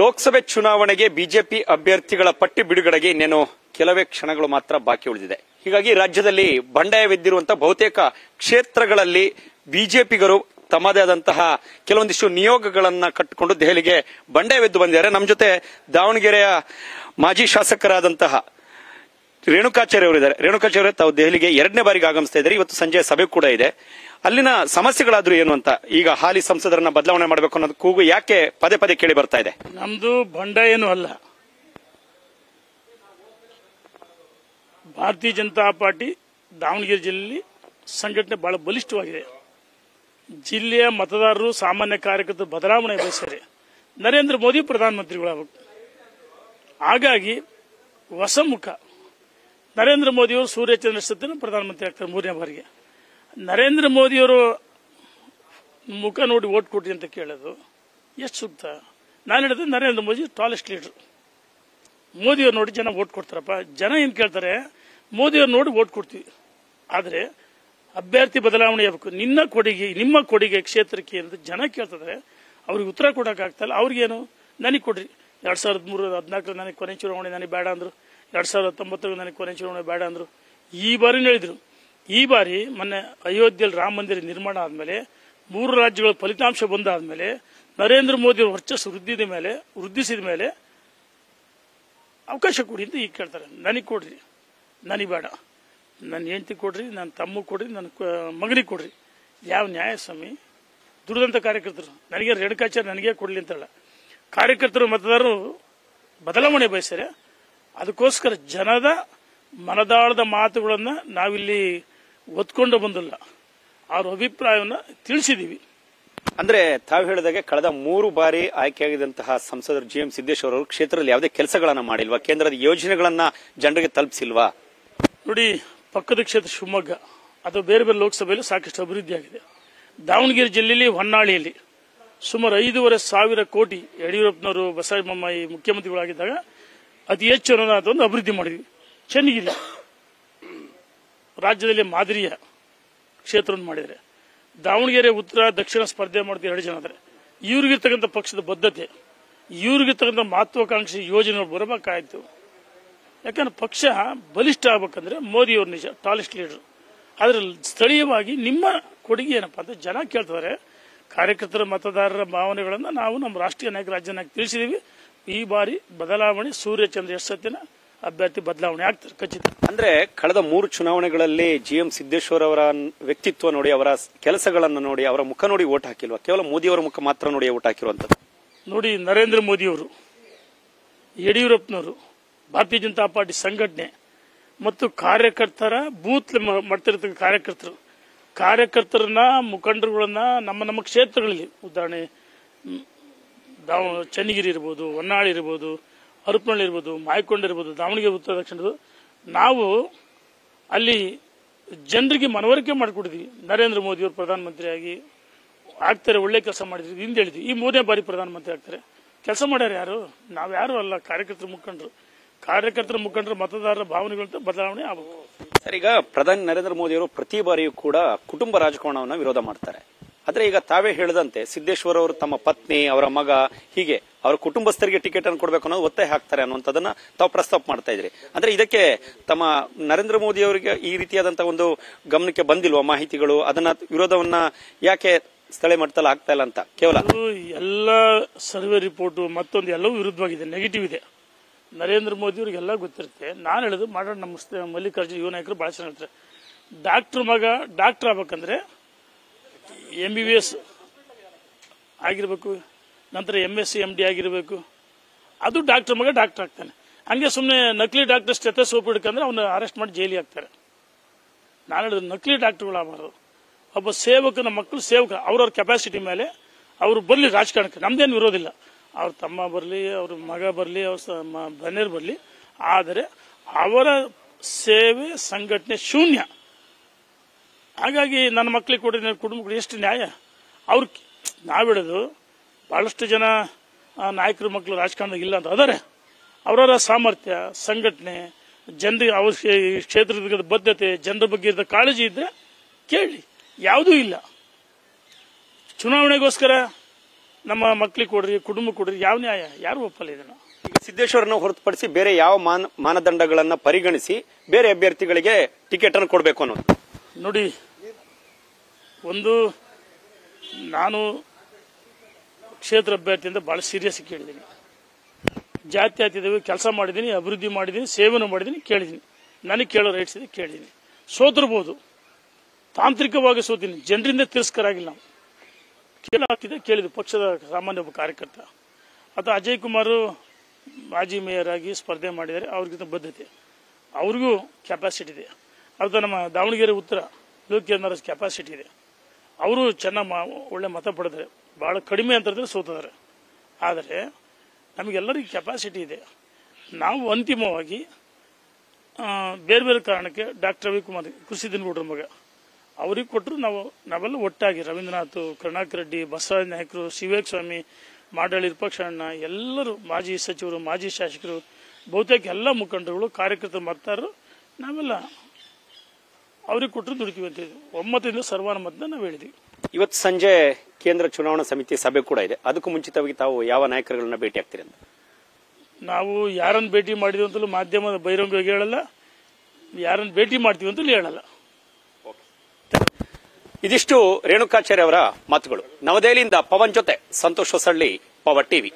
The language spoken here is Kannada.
ಲೋಕಸಭೆ ಚುನಾವಣೆಗೆ ಬಿಜೆಪಿ ಅಭ್ಯರ್ಥಿಗಳ ಪಟ್ಟಿ ಬಿಡುಗಡೆಗೆ ಇನ್ನೇನು ಕೆಲವೇ ಕ್ಷಣಗಳು ಮಾತ್ರ ಬಾಕಿ ಉಳಿದಿದೆ. ಹೀಗಾಗಿ ರಾಜ್ಯದಲ್ಲಿ ಬಂಡಾಯವೆದ್ದಿರುವಂತಹ ಬಹುತೇಕ ಕ್ಷೇತ್ರಗಳಲ್ಲಿ ಬಿಜೆಪಿಗರು ತಮ್ಮದೇ ಆದಂತಹ ಕೆಲವೊಂದಿಷ್ಟು ನಿಯೋಗಗಳನ್ನು ಕಟ್ಟಿಕೊಂಡು ದೆಹಲಿಗೆ ಬಂಡಾಯವೆದ್ದು ಬಂದಿದ್ದಾರೆ. ನಮ್ಮ ಜೊತೆ ದಾವಣಗೆರೆಯ ಮಾಜಿ ಶಾಸಕರಾದಂತಹ ರೇಣುಕಾಚಾರ್ಯ ಅವರು ಇದ್ದಾರೆ. ರೇಣುಕಾಚಾರ್ಯ ತಾವು ದೆಹಲಿಗೆ ಎರಡನೇ ಬಾರಿಗೆ ಆಗಮಿಸ್ತಾ ಇದ್ದಾರೆ. ಇವತ್ತು ಸಂಜೆ ಸಭೆ ಕೂಡ ಇದೆ. ಅಲ್ಲಿನ ಸಮಸ್ಯೆಗಳಾದ್ರೂ ಏನು ಅಂತ ಈಗ ಹಾಲಿ ಸಂಸದರನ್ನ ಬದಲಾವಣೆ ಮಾಡಬೇಕು ಅನ್ನೋದು ಕೂಗು ಯಾಕೆ ಪದೇ ಪದೇ ಕೇಳಿ ಬರ್ತಾ ಇದೆ? ನಮ್ದು ಬಂಡ ಏನು ಅಲ್ಲ. ಭಾರತೀಯ ಜನತಾ ಪಾರ್ಟಿ ದಾವಣಗೆರೆ ಜಿಲ್ಲೆಯಲ್ಲಿ ಸಂಘಟನೆ ಬಹಳ ಬಲಿಷ್ಠವಾಗಿದೆ. ಜಿಲ್ಲೆಯ ಮತದಾರರು ಸಾಮಾನ್ಯ ಕಾರ್ಯಕರ್ತರು ಬದಲಾವಣೆ ಬಯಸಿದರೆ ನರೇಂದ್ರ ಮೋದಿ ಪ್ರಧಾನಮಂತ್ರಿಗಳಾಗಬೇಕು. ಹಾಗಾಗಿ ಹೊಸ ಮುಖ ನರೇಂದ್ರ ಮೋದಿಯವರು ಸೂರ್ಯಚಂದ್ರ ಸತ್ಯನ ಪ್ರಧಾನಮಂತ್ರಿ ಆಗ್ತಾರೆ ಮೂರನೇ ಬಾರಿಗೆ. ನರೇಂದ್ರ ಮೋದಿಯವರು ಮುಖ ನೋಡಿ ಓಟ್ ಕೊಡ್ರಿ ಅಂತ ಕೇಳೋದು ಎಷ್ಟು ಸೂಕ್ತ ನಾನು ಹೇಳಿದ್ರೆ ನರೇಂದ್ರ ಮೋದಿ ಟಾಲೆಸ್ಟ್ ಲೀಡರ್ ಮೋದಿಯವ್ರು ನೋಡಿ ಜನ ಓಟ್ ಕೊಡ್ತಾರಪ್ಪ. ಜನ ಏನು ಕೇಳ್ತಾರೆ? ಮೋದಿಯವ್ರು ನೋಡಿ ಓಟ್ ಕೊಡ್ತೀವಿ. ಆದರೆ ಅಭ್ಯರ್ಥಿ ಬದಲಾವಣೆ ಆಗಬೇಕು. ನಿನ್ನ ಕೊಡುಗೆ, ನಿಮ್ಮ ಕೊಡುಗೆ ಕ್ಷೇತ್ರಕ್ಕೆ ಅಂತ ಜನ ಕೇಳ್ತಾರೆ ಅವ್ರಿಗೆ ಉತ್ತರ ಕೊಡೋಕ್ಕಾಗ್ತಲ್ಲ ಅವ್ರಿಗೇನು? ನನಗೆ ಕೊಡ್ರಿ. ಎರಡು ಸಾವಿರದ ಮೂರು ಹದಿನಾಲ್ಕು ನನಗೆ ಕೊನೆ ಚುನಾವಣೆ, ನನಗೆ ಬೇಡ ಅಂದರು. ಎರಡು ಸಾವಿರದ ಹತ್ತೊಂಬತ್ತರಲ್ಲಿ ನನಗೆ ಕೊನೆ ಚುನಾವಣೆ ಬೇಡ ಅಂದರು. ಈ ಬಾರಿ ಹೇಳಿದ್ರು. ಈ ಬಾರಿ ಮೊನ್ನೆ ಅಯೋಧ್ಯೆಯಲ್ಲಿ ರಾಮ ಮಂದಿರ ನಿರ್ಮಾಣ ಆದಮೇಲೆ, ಮೂರು ರಾಜ್ಯಗಳ ಫಲಿತಾಂಶ ಬಂದಾದ್ಮೇಲೆ, ನರೇಂದ್ರ ಮೋದಿ ವರ್ಚಸ್ಸು ವೃದ್ಧಿದ ಮೇಲೆ, ವೃದ್ಧಿಸಿದ ಮೇಲೆ ಅವಕಾಶ ಕೊಡಿ ಅಂತ ಈಗ ಕೇಳ್ತಾರೆ. ನನಗೆ ಕೊಡ್ರಿ. ನನಗೆ ಬೇಡ. ನನ್ನ ಹೆಂಡತಿ ಕೊಡ್ರಿ ನನ್ನ ತಮ್ಮ ಕೊಡ್ರಿ ನನ್ನ ಮಗನಿಗೆ ಕೊಡ್ರಿ. ಯಾವ ನ್ಯಾಯ ಸ್ವಾಮಿ ದುಡಿದಂಥ ಕಾರ್ಯಕರ್ತರು. ನನಗೆ ರೇಣುಕಾಚಾರ್ಯ ನನಗೆ ಕೊಡಲಿ ಅಂತಲ್ಲ ಕಾರ್ಯಕರ್ತರು, ಮತದಾರರು ಬದಲಾವಣೆ ಬಯಸ್ತಾರೆ. ಅದಕ್ಕೋಸ್ಕರ ಜನದ ಮನದಾಳದ ಮಾತುಗಳನ್ನು ನಾವಿಲ್ಲಿ ಒತ್ಕೊಂಡು ಬಂದಿಲ್ಲ. ಅವ್ರ ಅಭಿಪ್ರಾಯವನ್ನು ತಿಳಿಸಿದೀವಿ. ಅಂದ್ರೆ ತಾವು ಹೇಳಿದಾಗೆ ಕಳೆದ ಮೂರು ಬಾರಿ ಆಯ್ಕೆಯಾಗಿದ್ದಂತಹ ಸಂಸದರು ಜಿ ಎಂ ಸಿದ್ದೇಶ್ವರ ಅವರು ಕ್ಷೇತ್ರದಲ್ಲಿ ಯಾವುದೇ ಕೆಲಸಗಳನ್ನ ಮಾಡಿಲ್ವಾ? ಕೇಂದ್ರದ ಯೋಜನೆಗಳನ್ನ ಜನರಿಗೆ ತಲುಪಿಸಿಲ್ವಾ? ನೋಡಿ ಪಕ್ಕದ ಕ್ಷೇತ್ರ ಶಿವಮೊಗ್ಗ ಅದು ಬೇರೆ ಬೇರೆ ಲೋಕಸಭೆಯಲ್ಲಿ ಸಾಕಷ್ಟು ಅಭಿವೃದ್ಧಿಯಾಗಿದೆ ದಾವಣಗೆರೆ ಜಿಲ್ಲೆಯಲ್ಲಿ ಹೊನ್ನಾಳಿಯಲ್ಲಿ ಸುಮಾರು ಐದೂವರೆ ಸಾವಿರ ಕೋಟಿ ಯಡಿಯೂರಪ್ಪನವರು ಬಸವಮ್ಮ ಬೊಮ್ಮಾಯಿ ಮುಖ್ಯಮಂತ್ರಿಗಳಾಗಿದ್ದಾಗ ಅತಿ ಹೆಚ್ಚು ಅನುದಾನವನ್ನು ಅಭಿವೃದ್ಧಿ ಮಾಡಿದ್ವಿ. ಚೆನ್ನಗಿರಿ. ರಾಜ್ಯದಲ್ಲಿ ಮಾದರಿಯ ಕ್ಷೇತ್ರವನ್ನು ಮಾಡಿದರೆ ದಾವಣಗೆರೆ, ಉತ್ತರ, ದಕ್ಷಿಣ ಸ್ಪರ್ಧೆ ಮಾಡಿದ ಎರಡು ಜನ ಆದರೆ ಇವ್ರಿಗಿರ್ತಕ್ಕಂಥ ಪಕ್ಷದ ಬದ್ಧತೆ, ಇವ್ರಿಗಿರ್ತಕ್ಕಂಥ ಮಹತ್ವಾಕಾಂಕ್ಷಿ ಯೋಜನೆಗಳು ಬರಬೇಕಾಯ್ತು ಯಾಕಂದ್ರೆ ಪಕ್ಷ ಬಲಿಷ್ಠ ಆಗ್ಬೇಕಂದ್ರೆ ಮೋದಿಯವರು ನಿಜ ಟಾಲೆಸ್ಟ್ ಲೀಡರ್ ಆದ್ರೆ ಸ್ಥಳೀಯವಾಗಿ ನಿಮ್ಮ ಕೊಡುಗೆ ಏನಪ್ಪಾ ಅಂತ ಜನ ಕೇಳ್ತಾರೆ ಕಾರ್ಯಕರ್ತರ ಮತದಾರರ ಭಾವನೆಗಳನ್ನು ನಾವು ನಮ್ಮ ರಾಷ್ಟ್ರೀಯ ನಾಯಕ ರಾಜ್ಯ ನಾಯಕ ಈ ಬಾರಿ ಬದಲಾವಣೆ ಸೂರ್ಯಚಂದ್ರ ಎಸ್ಸತ್ತಿನ ಸತ್ಯನ ಅಭ್ಯರ್ಥಿ ಬದಲಾವಣೆ ಆಗ್ತಾರೆ ಖಚಿತ. ಅಂದ್ರೆ ಕಳೆದ ಮೂರು ಚುನಾವಣೆಗಳಲ್ಲಿ ಜಿ ಎಂ ಸಿದ್ದೇಶ್ವರ ಅವರ ವ್ಯಕ್ತಿತ್ವ ನೋಡಿ ಅವರ ಕೆಲಸಗಳನ್ನು ನೋಡಿ ಅವರ ಮುಖ ನೋಡಿ ಓಟ್ ಹಾಕಿಲ್ವಾ? ಕೇವಲ ಮೋದಿ ಅವರ ಮುಖ ಮಾತ್ರ ನೋಡಿ ಓಟ್ ಹಾಕಿರುವಂತದ್ದು ನೋಡಿ ನರೇಂದ್ರ ಮೋದಿಯವರು ಯಡಿಯೂರಪ್ಪನವರು ಭಾರತೀಯ ಜನತಾ ಪಾರ್ಟಿ ಸಂಘಟನೆ ಮತ್ತು ಕಾರ್ಯಕರ್ತರ ಬೂತ್ ಮಾಡ್ತಿರ್ತಕ್ಕ ಕಾರ್ಯಕರ್ತರು. ಕಾರ್ಯಕರ್ತರನ್ನ ಮುಖಂಡರುಗಳನ್ನ ನಮ್ಮ ನಮ್ಮ ಕ್ಷೇತ್ರಗಳಲ್ಲಿ ಉದಾಹರಣೆ ದಾವ ಚನ್ನಗಿರಿ ಇರ್ಬೋದು, ಹೊನ್ನಾಳಿ ಇರ್ಬೋದು ಹರಪನಹಳ್ಳಿ ಇರ್ಬೋದು, ಮಾಯಕೊಂಡ ಇರ್ಬೋದು, ದಾವಣಗೆರೆ ಉತ್ತರ ದಕ್ಷಿಣದ ನಾವು ಅಲ್ಲಿ ಜನರಿಗೆ ಮನವರಿಕೆ ಮಾಡಿಕೊಡಿದ್ವಿ ನರೇಂದ್ರ ಮೋದಿಯವರು ಪ್ರಧಾನಮಂತ್ರಿಯಾಗಿ ಆಗ್ತಾರೆ, ಒಳ್ಳೆ ಕೆಲಸ ಮಾಡಿದ್ವಿ ಹಿಂದೆ ಹೇಳಿದ್ವಿ. ಈ ಮೂರನೇ ಬಾರಿ ಪ್ರಧಾನಮಂತ್ರಿ ಆಗ್ತಾರೆ. ಕೆಲಸ ಮಾಡ್ಯಾರ ಯಾರು? ನಾವು ಯಾರು ಅಲ್ಲ, ಕಾರ್ಯಕರ್ತರ ಮುಖಂಡರು. ಕಾರ್ಯಕರ್ತರ ಮುಖಂಡರು, ಮತದಾರರ ಭಾವನೆಗಳಂತ ಬದಲಾವಣೆ ಆಗಬೇಕು. ಸರ್, ಈಗ ಪ್ರಧಾನಿ ನರೇಂದ್ರ ಮೋದಿ ಅವರು ಪ್ರತಿ ಬಾರಿಯೂ ಕೂಡ ಕುಟುಂಬ ರಾಜಕಾರಣವನ್ನು ವಿರೋಧ ಮಾಡ್ತಾರೆ. ಆದ್ರೆ ಈಗ ತಾವೇ ಹೇಳಿದಂತೆ ಸಿದ್ದೇಶ್ವರ ಅವರು ತಮ್ಮ ಪತ್ನಿ, ಅವರ ಮಗ, ಹೀಗೆ ಅವರ ಕುಟುಂಬಸ್ಥರಿಗೆ ಟಿಕೆಟ್ ಅನ್ನು ಕೊಡಬೇಕು ಅನ್ನೋದು ಒತ್ತಾಯ ಹಾಕ್ತಾರೆ ಅನ್ನುವಂಥದ್ದನ್ನ ತಾವು ಪ್ರಸ್ತಾಪ ಮಾಡ್ತಾ ಇದ್ರಿ. ಅಂದ್ರೆ ಇದಕ್ಕೆ ತಮ್ಮ ನರೇಂದ್ರ ಮೋದಿ ಅವರಿಗೆ ಈ ರೀತಿಯಾದಂತಹ ಒಂದು ಗಮನಕ್ಕೆ ಬಂದಿಲ್ವಾ ಮಾಹಿತಿಗಳು? ಅದನ್ನ ವಿರೋಧವನ್ನ ಯಾಕೆ ಸ್ಥಳೀಯ ಮಟ್ಟದಲ್ಲಿ ಆಗ್ತಾ ಇಲ್ಲ ಅಂತ? ಕೇವಲ ಎಲ್ಲ ಸರ್ವೆ ರಿಪೋರ್ಟ್ ಮತ್ತೊಂದು ಎಲ್ಲವೂ ವಿರುದ್ಧವಾಗಿದೆ, ನೆಗೆಟಿವ್ ಇದೆ. ನರೇಂದ್ರ ಮೋದಿ ಅವ್ರಿಗೆಲ್ಲ ಗೊತ್ತಿರುತ್ತೆ. ನಾನು ಹೇಳುದು ಮಾಡೋಣ ನಮ್ಮ ಮಲ್ಲಿಕಾರ್ಜುನ್ ಮಲ್ಲಿಕಾರ್ಜುನ, ಯುವ ನಾಯಕರು ಭಾಳ ಚೆನ್ನಾಗಿರ್ತಾರೆ ಡಾಕ್ಟರ್ ಮಗ ಡಾಕ್ಟರ್ ಆಗ್ಬೇಕಂದ್ರೆ ಎಂ ಬಿ ಬಿ ಎಸ್ ಆಗಿರಬೇಕು, ನಂತರ M S C M D ಆಗಿರಬೇಕು. ಅದು ಡಾಕ್ಟರ್ ಮಗ ಡಾಕ್ಟರ್ ಆಗ್ತಾನೆ. ಹಂಗೆ ಸುಮ್ಮನೆ ನಕಲಿ ಡಾಕ್ಟರ್ ಸ್ಟೆಥೋಸ್ಕೋಪ್ ಹಿಡ್ಕಂದ್ರೆ ಅವನ್ನ ಅರೆಸ್ಟ್ ಮಾಡಿ ಜೈಲಿಗೆ ಹಾಕ್ತಾರೆ. ನಾನು ಹೇಳಿದ್ರೆ ನಕಲಿ ಡಾಕ್ಟರ್ಗಳು ಆಗಬಾರ್ದು ಒಬ್ಬ ಸೇವಕನ ಮಕ್ಕಳು ಸೇವಕ, ಅವ್ರವ್ರ ಕೆಪಾಸಿಟಿ ಮೇಲೆ ಅವರು ಬರಲಿ ರಾಜಕಾರಣಕ್ಕೆ. ನಮ್ದೇನು ಇರೋದಿಲ್ಲ ಅವ್ರ ತಮ್ಮ ಬರಲಿ, ಅವ್ರ ಮಗ ಬರಲಿ, ಅವ್ರ ಬನ್ನೇರು ಬರಲಿ. ಆದರೆ ಅವರ ಸೇವೆ ಸಂಘಟನೆ ಶೂನ್ಯ. ಹಾಗಾಗಿ ನನ್ನ ಮಕ್ಕಳಿಗೆ ಕೊಡಿ ಕುಟುಂಬಕ್ಕೆ ಎಷ್ಟು ನ್ಯಾಯ? ಅವ್ರು ನಾವು ಭಾಳಷ್ಟು ಜನ ನಾಯಕರ ಮಕ್ಕಳು ರಾಜಕಾರಣದಾಗ ಇಲ್ಲ ಅಂತ ಆದರೆ, ಅವರವರ ಸಾಮರ್ಥ್ಯ, ಸಂಘಟನೆ, ಜನರಿಗೆ ಕ್ಷೇ- ಕ್ಷೇತ್ರದ ಬದ್ಧತೆ, ಜನರ ಬಗ್ಗೆ ಇದ್ದ ಕಾಳಜಿ ಇದ್ರೆ ಕೇಳಿ. ಯಾವುದೂ ಇಲ್ಲ. ಚುನಾವಣೆಗೋಸ್ಕರ ನಮ್ಮ ಮಕ್ಕಳಿಗೆ ಕೊಡ್ರಿ ಕುಟುಂಬ ಕೊಡ್ರಿ, ಯಾವ ನ್ಯಾಯ? ಯಾರು ಒಪ್ಪಲ್ಲ ಇದನ್ನು? ಸಿದ್ದೇಶ್ವರನ್ನು ಸಿದ್ದೇಶ್ವರನ ಹೊರತುಪಡಿಸಿ ಬೇರೆ ಯಾವ ಮಾನ, ಮಾನದಂಡಗಳನ್ನು ಪರಿಗಣಿಸಿ ಬೇರೆ ಅಭ್ಯರ್ಥಿಗಳಿಗೆ ಟಿಕೆಟ್ ಅನ್ನು ಕೊಡಬೇಕು ಅನ್ನೋದು. ನೋಡಿ, ಒಂದು, ನಾನು ಕ್ಷೇತ್ರ ಅಭ್ಯರ್ಥಿಯಿಂದ ಬಹಳ ಸೀರಿಯಸ್ ಕೇಳಿದ್ದೀನಿ ಜಾತ್ಯತೀತವಾಗಿ ಕೆಲಸ ಮಾಡಿದ್ದೀನಿ ಅಭಿವೃದ್ಧಿ ಮಾಡಿದ್ದೀನಿ ಸೇವನೆ ಮಾಡಿದ್ದೀನಿ ಕೇಳಿದ್ದೀನಿ ನನಗೆ ಕೇಳೋ ರೈಟ್ಸ್ ಇದೆ ಕೇಳಿದ್ದೀನಿ ಸೋತಿರ್ಬೋದು. ತಾಂತ್ರಿಕವಾಗಿ ಸೋತೀನಿ ಜನರಿಂದ ತಿರಸ್ಕಾರ ಆಗಿಲ್ಲ ನಾವು ಕೇಳಾಗ್ತಿದೆ ಕೇಳಿದ್ದು ಪಕ್ಷದ ಸಾಮಾನ್ಯ ಒಬ್ಬ ಕಾರ್ಯಕರ್ತ. ಅಥವಾ ಅಜಯ್ ಕುಮಾರ್ ಮಾಜಿ ಮೇಯರ್ ಆಗಿ ಸ್ಪರ್ಧೆ ಮಾಡಿದ್ದಾರೆ, ಅವ್ರಿಗಿಂತ ಬದ್ಧತೆ. ಅವ್ರಿಗೂ ಕೆಪಾಸಿಟಿ ಇದೆ. ಅದು ನಮ್ಮ ದಾವಣಗೆರೆ ಉತ್ತರ ಲೋಕೇಂದ್ರ ಕೆಪಾಸಿಟಿ ಇದೆ. ಅವರು ಚೆನ್ನಾಗಿ ಒಳ್ಳೆ ಮತ ಪಡೆದರೆ ಭಾಳ ಕಡಿಮೆ ಅಂತರದಲ್ಲಿ ಸೋತಿದ್ದಾರೆ ಆದರೆ, ನಮಗೆಲ್ಲರಿಗೂ ಕೆಪಾಸಿಟಿ ಇದೆ. ನಾವು ಅಂತಿಮವಾಗಿ ಬೇರೆ ಬೇರೆ ಕಾರಣಕ್ಕೆ ಡಾಕ್ಟರ್ ರವಿಕುಮಾರ್ ಕೃಷಿ ದಿನಗೌಡರ ಮಗ, ಅವ್ರಿಗೆ ಕೊಟ್ಟರು ನಾವು, ನಾವೆಲ್ಲ ಒಟ್ಟಾಗಿ ರವೀಂದ್ರನಾಥ್, ಕರುಣಾಕರ್ ರೆಡ್ಡಿ, ಬಸವರಾಜ ನಾಯಕರು ಸ್ವಾಮಿ ಮಾಡಳ್ಳಿ ವಿಪಕ್ಷಣ್ಣ ಎಲ್ಲರೂ ಮಾಜಿ ಸಚಿವರು, ಮಾಜಿ ಶಾಸಕರು, ಬಹುತೇಕ ಎಲ್ಲ ಮುಖಂಡರುಗಳು ಕಾರ್ಯಕರ್ತರು ಮಾಡ್ತಾರೋ ನಾವೆಲ್ಲ ಅವ್ರಿಗೆ ಕೊಟ್ಟರು ದುಡಿತೀವಿ ಅಂತ ಹೇಳಿದ್ವಿ ಒಮ್ಮತದಿಂದ ಸರ್ವಾನುಮತದಿಂದ ನಾವು ಹೇಳಿದ್ವಿ. ಇವತ್ತು ಸಂಜೆ ಕೇಂದ್ರ ಚುನಾವಣಾ ಸಮಿತಿ ಸಭೆ ಕೂಡ ಇದೆ. ಅದಕ್ಕೂ ಮುಂಚಿತವಾಗಿ ತಾವು ಯಾವ ನಾಯಕರುಗಳನ್ನ ಭೇಟಿ ಆಗ್ತೀರಿ ಅಂತ? ನಾವು ಯಾರನ್ನು ಭೇಟಿ ಮಾಡಿದ್ವಿ ಅಂತಲೂ ಮಾಧ್ಯಮದ ಬಹಿರಂಗವಾಗಿ ಹೇಳಲ್ಲ. ಯಾರನ್ನು ಭೇಟಿ ಮಾಡ್ತೀವಿ ಅಂತಲೂ ಹೇಳಲ್ಲ. ಇದಿಷ್ಟು ರೇಣುಕಾಚಾರ್ಯ ಅವರ ಮಾತುಗಳು. ನವದೆಹಲಿಯಿಂದ ಪವನ್ ಜೊತೆ ಸಂತೋಷ್ ಹೊಸಳ್ಳಿ ಪವರ್ ಟಿವಿ.